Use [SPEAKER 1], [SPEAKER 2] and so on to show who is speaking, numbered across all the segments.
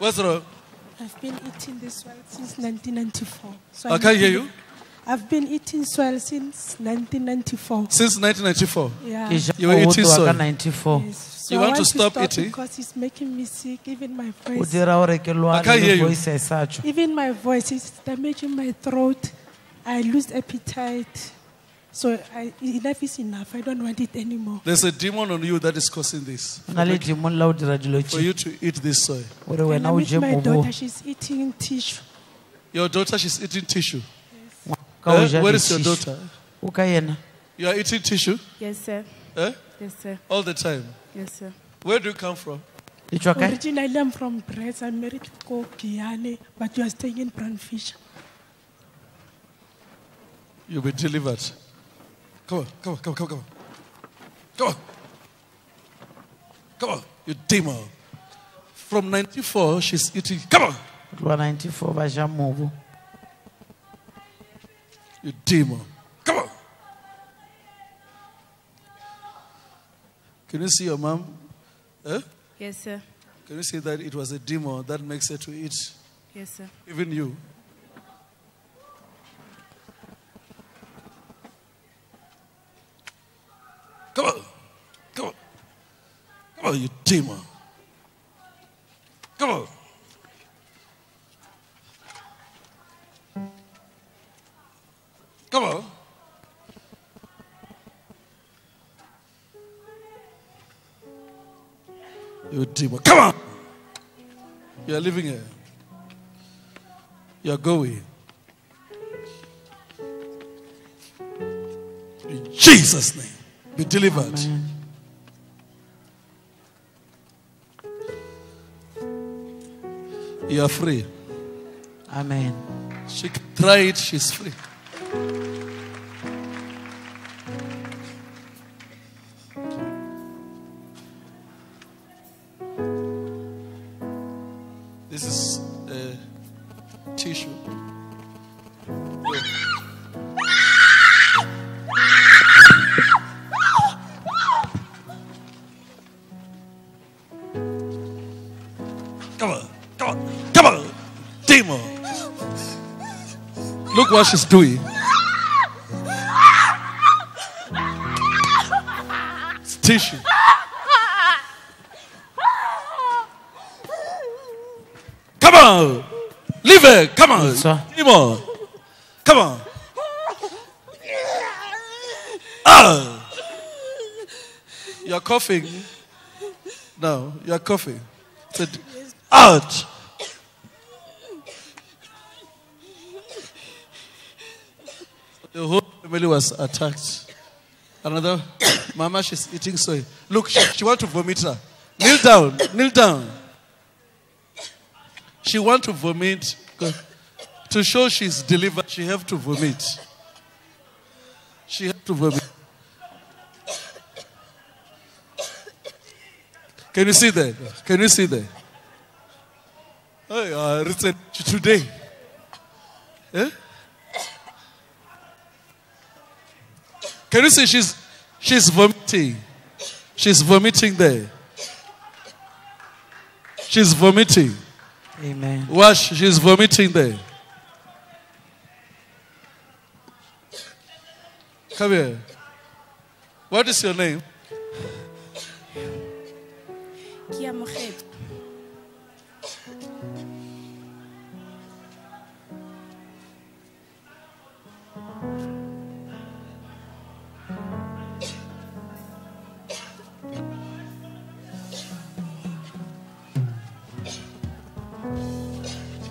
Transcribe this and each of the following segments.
[SPEAKER 1] What's wrong?
[SPEAKER 2] I've been eating this well since 1994. So
[SPEAKER 1] I oh, can't hear you.
[SPEAKER 2] I've been eating swell since 1994.
[SPEAKER 1] Since 1994.
[SPEAKER 2] Yeah.
[SPEAKER 1] You were eating
[SPEAKER 3] mogote wa 94
[SPEAKER 2] Yes. So
[SPEAKER 1] You
[SPEAKER 2] I
[SPEAKER 1] want to stop eating?
[SPEAKER 2] because it's making me sick. Even my voice,
[SPEAKER 3] dira gore ke
[SPEAKER 1] I can't hear you.
[SPEAKER 3] voice sa tswa
[SPEAKER 2] even my voice is damaging my throat. I lose appetite. So I, enough is enough. I don't want it anymore.
[SPEAKER 1] There's a demon on you that is causing this.
[SPEAKER 3] go na le dimong la o dira dilo
[SPEAKER 1] For you to eat this soy.
[SPEAKER 3] gore
[SPEAKER 2] And I'm
[SPEAKER 3] o
[SPEAKER 2] my daughter. She's eating tissue.
[SPEAKER 1] Your daughter, she's eating tissue.
[SPEAKER 3] Ka o
[SPEAKER 1] Eh?
[SPEAKER 3] ja
[SPEAKER 1] Where is your daughter?
[SPEAKER 3] o ka yena
[SPEAKER 1] You are eating tissue
[SPEAKER 4] Yes, sir.
[SPEAKER 1] eh?
[SPEAKER 4] Yes, sir.
[SPEAKER 1] all the time.
[SPEAKER 4] Yes, sir.
[SPEAKER 1] Where do you come from?
[SPEAKER 3] le
[SPEAKER 2] Originally, I'm from Brest. I'm married to Ko Kiane, but you are staying in Brandfish.
[SPEAKER 1] You'll be delivered. Come on, come on, come on, come on, come on. Come on. Come on, you demon. From 94, she's eating. Come on,
[SPEAKER 3] tloa 94 ba ja mobo
[SPEAKER 1] you demon. Come on. Can you see your mom? Eh?
[SPEAKER 4] Yes, sir.
[SPEAKER 1] Can you see that it was a demon that makes her to eat
[SPEAKER 4] Yes, sir.
[SPEAKER 1] even you? Come on. Come on. Come on, you demon. Come on. You demon. Come on. You are living here. You are going. In Jesus' name. Be delivered. You are free.
[SPEAKER 3] amen
[SPEAKER 1] She it, she's free. This is uh, tissue. Come on, come on, come on, demon. Look what she's doing. It's. Come on. Leave it. Come on.
[SPEAKER 3] Sir.
[SPEAKER 1] Come on. Come on. Ah. You're coughing. No, you're coughing. Said, out. The whole family was attacked. Another mama, she's eating soy. Look, she, she want to vomit her. Kneel down, kneel down. She want to vomit. To show she's delivered, she have to vomit. She have to vomit. Can you see that? Can you see that? Oh, uh, today. Eh? Can you see she's she's vomiting? She's vomiting there. She's vomiting.
[SPEAKER 3] amen
[SPEAKER 1] Watch, she's vomiting there. Come here. What is your name?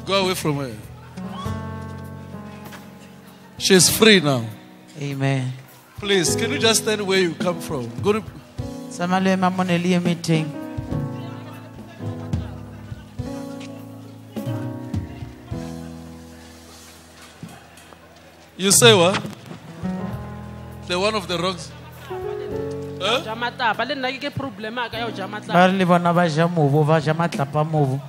[SPEAKER 1] Go away from her. She's free now.
[SPEAKER 3] amen
[SPEAKER 1] Please, can you just stand where you come from? Go to,
[SPEAKER 3] sama le ema mo ne le eme teng
[SPEAKER 1] you say what? The one of the rocks. Huh?
[SPEAKER 5] ja matlapa le nna ke ke problema ka ya go ja
[SPEAKER 3] ba
[SPEAKER 5] matlapa
[SPEAKER 3] re le bona ba ja mobo ba ja matlapa mobo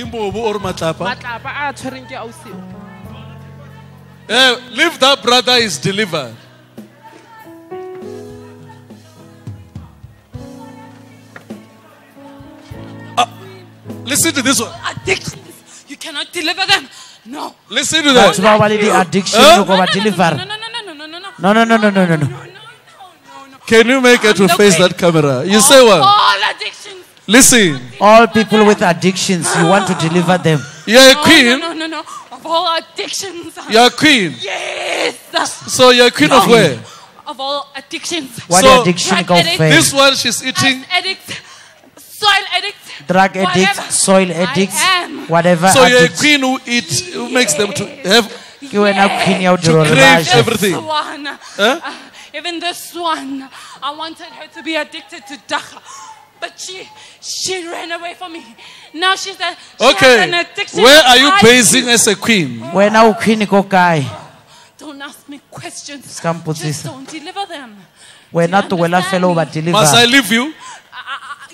[SPEAKER 1] Ke mobu or matlapa?
[SPEAKER 5] matlapa a tshwereng ke ausio
[SPEAKER 1] Eh, leave that brother is delivered. Ah, listen to this one.
[SPEAKER 4] Addictions. You cannot deliver them. No.
[SPEAKER 1] Listen to
[SPEAKER 3] batho
[SPEAKER 1] that.
[SPEAKER 3] ba ba le di-addiction
[SPEAKER 1] Huh?
[SPEAKER 3] go ba
[SPEAKER 4] no,
[SPEAKER 3] deliver
[SPEAKER 4] no, no, no, no, no, no, no, no.
[SPEAKER 3] no no no no no no no
[SPEAKER 4] No, no, no, no.
[SPEAKER 1] Can you make it to
[SPEAKER 4] I'm
[SPEAKER 1] face
[SPEAKER 4] okay.
[SPEAKER 1] that camera? You say what?
[SPEAKER 4] All addictions.
[SPEAKER 1] Listen,
[SPEAKER 3] all people with addictions you want to deliver them
[SPEAKER 1] you're a queen.
[SPEAKER 4] No, no, no, no. Of all addictions.
[SPEAKER 1] You're a queen.
[SPEAKER 4] Yes.
[SPEAKER 1] So you're a queen of where?
[SPEAKER 4] Of all addictions.
[SPEAKER 3] what
[SPEAKER 1] So-
[SPEAKER 3] addiction
[SPEAKER 4] Drug
[SPEAKER 3] ka
[SPEAKER 4] addict.
[SPEAKER 1] This one she's eating.
[SPEAKER 4] As addicts. Soil addicts.
[SPEAKER 3] drug addict
[SPEAKER 4] whatever.
[SPEAKER 3] soil addicts
[SPEAKER 4] I am.
[SPEAKER 3] whatever
[SPEAKER 1] So you're a queen who eat, who makes them to have.
[SPEAKER 3] ke wena queen ya o dira gore
[SPEAKER 1] crave everything.
[SPEAKER 4] This one.
[SPEAKER 1] Huh?
[SPEAKER 4] uh, even this one. I wanted her to be addicted to dagga. But she she ran away from me. Now she's a she has an
[SPEAKER 1] Okay,
[SPEAKER 4] addiction.
[SPEAKER 1] where are you
[SPEAKER 4] I-
[SPEAKER 1] basing as a queen?
[SPEAKER 3] wena o queen ko kae
[SPEAKER 4] Don't ask me questions. Just don't deliver them.
[SPEAKER 3] wena
[SPEAKER 4] Do you
[SPEAKER 3] togela fela o ba
[SPEAKER 4] understand
[SPEAKER 1] Must I leave you?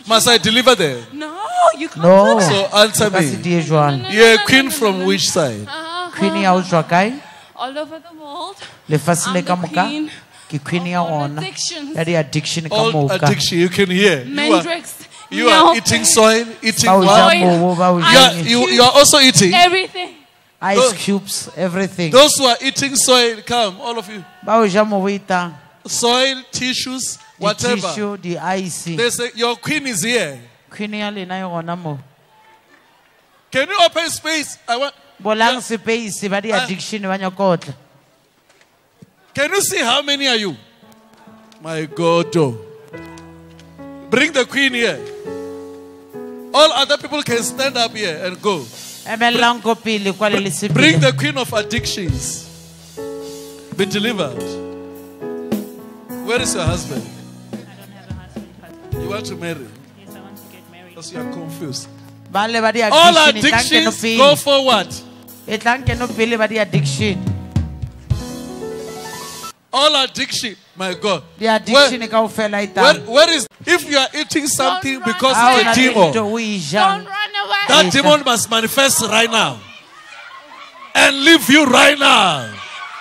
[SPEAKER 1] Must I deliver them?
[SPEAKER 4] No, you can't
[SPEAKER 3] no.
[SPEAKER 1] So answer me.
[SPEAKER 3] die jwang
[SPEAKER 1] You're a queen from which side?
[SPEAKER 4] Uh-huh.
[SPEAKER 3] queen ya o tswa kae
[SPEAKER 4] All over the world.
[SPEAKER 3] lefatshe le
[SPEAKER 4] I'm
[SPEAKER 3] ka
[SPEAKER 4] the
[SPEAKER 3] moka
[SPEAKER 4] queen
[SPEAKER 3] ke queen ya
[SPEAKER 4] of all
[SPEAKER 3] ona
[SPEAKER 4] addictions.
[SPEAKER 3] ya di-addiction ka
[SPEAKER 1] addiction, you can hear. You are, you are eating soil, eating
[SPEAKER 3] ba o
[SPEAKER 4] Oil.
[SPEAKER 3] mobo ba o
[SPEAKER 1] You are, you, you are also eating.
[SPEAKER 4] Everything.
[SPEAKER 3] ice cubes everything
[SPEAKER 1] Those who are eating soil, come, all of you.
[SPEAKER 3] ba o ja
[SPEAKER 1] Soil, tissues, whatever.
[SPEAKER 3] di-tissue di-ice
[SPEAKER 1] They say, Your queen is here.
[SPEAKER 3] queen ya lena e gona mo
[SPEAKER 1] Can you open space? I want.
[SPEAKER 3] bolang space ba di-addiction ah. ba nyaka o tla
[SPEAKER 1] Can you see how many are you? My God. oh. Bring the queen here. All other people can stand up here and go.
[SPEAKER 3] emelelang ko pele kwa le
[SPEAKER 1] Bring the queen of addictions. Be delivered. Where is your husband?
[SPEAKER 6] I don't have a husband, Pastor.
[SPEAKER 1] You want to marry?
[SPEAKER 6] Yes, I want to get married.
[SPEAKER 1] Because you are confused.
[SPEAKER 3] ba le ba
[SPEAKER 1] All
[SPEAKER 3] di-addiction tlang keno
[SPEAKER 1] addictions go forward.
[SPEAKER 3] e tlang keno pele ba di-addiction
[SPEAKER 1] All addiction. My God.
[SPEAKER 3] The addiction
[SPEAKER 1] Where,
[SPEAKER 3] kao fela
[SPEAKER 1] where, where is if you are eating something
[SPEAKER 4] run
[SPEAKER 1] because
[SPEAKER 3] ah, Ha
[SPEAKER 1] of a demon?
[SPEAKER 3] ntho o
[SPEAKER 4] Don't run away.
[SPEAKER 1] That demon must manifest right now and leave you right now.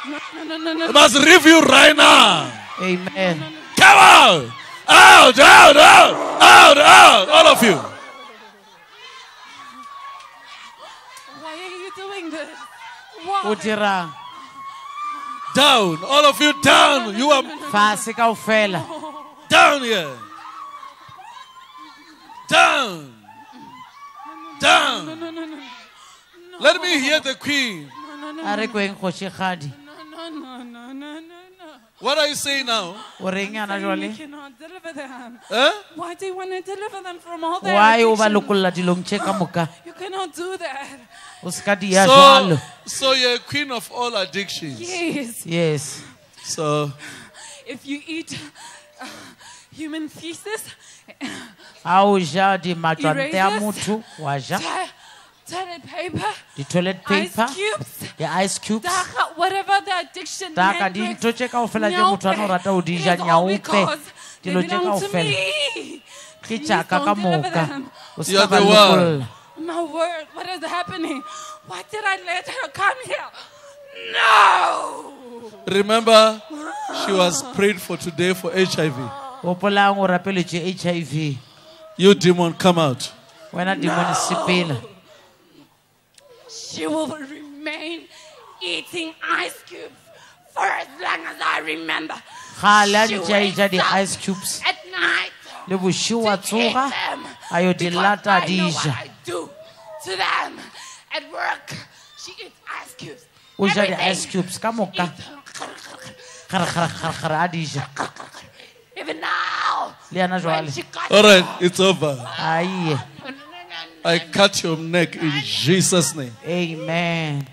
[SPEAKER 4] No, no, no, no.
[SPEAKER 1] It must leave you right now.
[SPEAKER 3] amen
[SPEAKER 1] Come on, Out, out, out, out, out, all of you.
[SPEAKER 4] Why are you doing this?
[SPEAKER 3] o
[SPEAKER 4] Why?
[SPEAKER 3] Dirang
[SPEAKER 1] Down, all of you down. You are
[SPEAKER 3] fase kao fela
[SPEAKER 1] down here. Down. Down. Let me hear the queen.
[SPEAKER 3] a re kweng kgošigadi
[SPEAKER 4] No, no, no, no, no, no.
[SPEAKER 1] What are you saying now?
[SPEAKER 3] o reng yana
[SPEAKER 4] You
[SPEAKER 3] jale
[SPEAKER 4] cannot deliver them.
[SPEAKER 1] Huh?
[SPEAKER 4] Why do you want to deliver them from all their
[SPEAKER 3] why o ba
[SPEAKER 4] addictions?
[SPEAKER 3] lokolola dilong tše
[SPEAKER 4] You cannot do that.
[SPEAKER 3] O se ka dia
[SPEAKER 1] So, so you're a queen of all addictions.
[SPEAKER 4] Yes.
[SPEAKER 3] yes
[SPEAKER 1] So,
[SPEAKER 4] If you eat uh, human feces,
[SPEAKER 3] ga o ja dimatlwante ya
[SPEAKER 4] Erasers?
[SPEAKER 3] motho wa ja
[SPEAKER 4] toilet paper,
[SPEAKER 3] di-toilet
[SPEAKER 4] ice cubes,
[SPEAKER 3] di-ice cubes
[SPEAKER 4] daga, whatever the addiction
[SPEAKER 3] taka
[SPEAKER 4] mandrakes,
[SPEAKER 3] dintho tše kao tše motho a no rata go di ja
[SPEAKER 4] is all because they
[SPEAKER 3] dilo tše
[SPEAKER 4] belong to me.
[SPEAKER 3] ke
[SPEAKER 4] Please
[SPEAKER 3] ka moka o se
[SPEAKER 1] You're
[SPEAKER 3] ka ba
[SPEAKER 1] the one.
[SPEAKER 3] lokolola
[SPEAKER 4] My word, what is happening? Why did I let her come here? No!
[SPEAKER 1] remember, she was prayed for today for HIV.
[SPEAKER 3] gopolang o rapeletše h i v
[SPEAKER 1] You demon, come out.
[SPEAKER 3] When a demon is sepela
[SPEAKER 4] She will remain eating ice cubes for as long as I remember.
[SPEAKER 3] gale a
[SPEAKER 4] She
[SPEAKER 3] ntše a
[SPEAKER 4] wakes
[SPEAKER 3] eja di-ice cubes
[SPEAKER 4] At night.
[SPEAKER 3] le bošio wa
[SPEAKER 4] to eat
[SPEAKER 3] tsoga
[SPEAKER 4] them
[SPEAKER 3] a
[SPEAKER 4] because
[SPEAKER 3] lata a
[SPEAKER 4] I
[SPEAKER 3] di
[SPEAKER 4] know what I do to them. At work, she eats ice cubes.
[SPEAKER 3] o ja
[SPEAKER 4] Everything.
[SPEAKER 3] di-ice cubes a di ja
[SPEAKER 4] Even now,
[SPEAKER 3] le yana
[SPEAKER 4] when
[SPEAKER 3] jale
[SPEAKER 4] she got
[SPEAKER 1] All right, it's over.
[SPEAKER 3] aie
[SPEAKER 1] I cut your neck in Jesus' name.
[SPEAKER 3] amen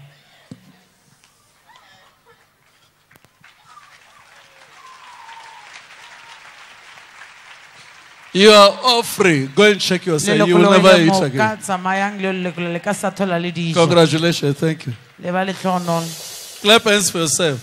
[SPEAKER 1] You are all free. Go and check yourself. You will never eat again.
[SPEAKER 3] tsamayang le lelekolo le ka sa thola le dijo
[SPEAKER 1] Congratulations. Thank you.
[SPEAKER 3] le ba le tlhonolo
[SPEAKER 1] Clap hands for yourself.